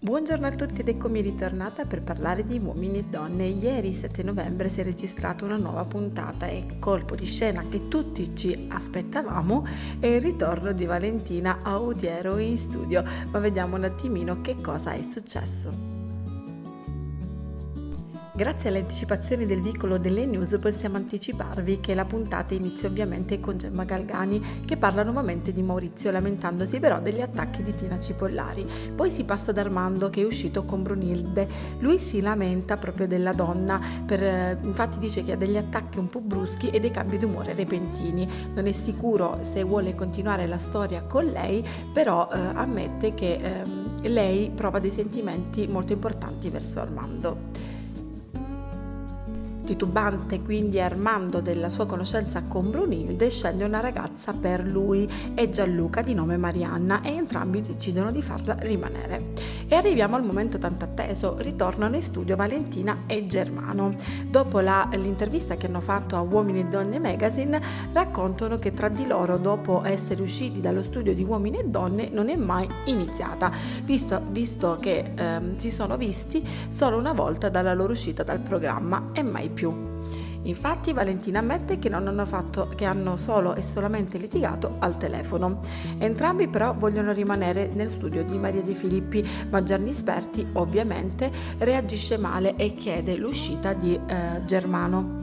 Buongiorno a tutti ed eccomi ritornata per parlare di uomini e donne. Ieri 7 novembre si è registrata una nuova puntata e colpo di scena che tutti ci aspettavamo è il ritorno di Valentina Audiero in studio. Ma vediamo un attimino che cosa è successo. Grazie alle anticipazioni del vicolo delle news possiamo anticiparvi che la puntata inizia ovviamente con Gemma Galgani che parla nuovamente di Maurizio lamentandosi però degli attacchi di Tina Cipollari. Poi si passa ad Armando che è uscito con Brunilde. Lui si lamenta proprio della donna, per, infatti dice che ha degli attacchi un po' bruschi e dei cambi d'umore repentini. Non è sicuro se vuole continuare la storia con lei, però eh, ammette che eh, lei prova dei sentimenti molto importanti verso Armando. Titubante quindi Armando della sua conoscenza con Brunilde sceglie una ragazza per lui e Gianluca di nome Marianna e entrambi decidono di farla rimanere. E arriviamo al momento tanto atteso, ritornano in studio Valentina e Germano. Dopo la, l'intervista che hanno fatto a Uomini e Donne Magazine raccontano che tra di loro dopo essere usciti dallo studio di Uomini e Donne non è mai iniziata, visto, visto che ehm, si sono visti solo una volta dalla loro uscita dal programma e mai più. Infatti Valentina ammette che hanno fatto che hanno solo e solamente litigato al telefono. Entrambi però vogliono rimanere nel studio di Maria De Filippi, ma Gianni Sperti ovviamente reagisce male e chiede l'uscita di eh, Germano.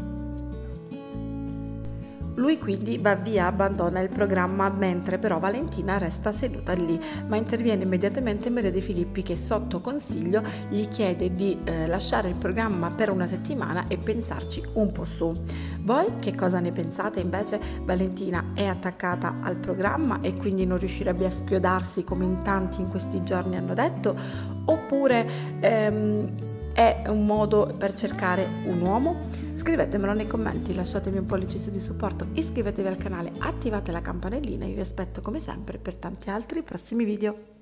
Lui quindi va via, abbandona il programma, mentre però Valentina resta seduta lì, ma interviene immediatamente Maria De Filippi che sotto consiglio gli chiede di eh, lasciare il programma per una settimana e pensarci un po' su. Voi che cosa ne pensate? Invece Valentina è attaccata al programma e quindi non riuscirebbe a schiodarsi come in tanti in questi giorni hanno detto? Oppure ehm, è un modo per cercare un uomo? Scrivetemelo nei commenti, lasciatemi un pollice su di supporto, iscrivetevi al canale, attivate la campanellina e vi aspetto come sempre per tanti altri prossimi video.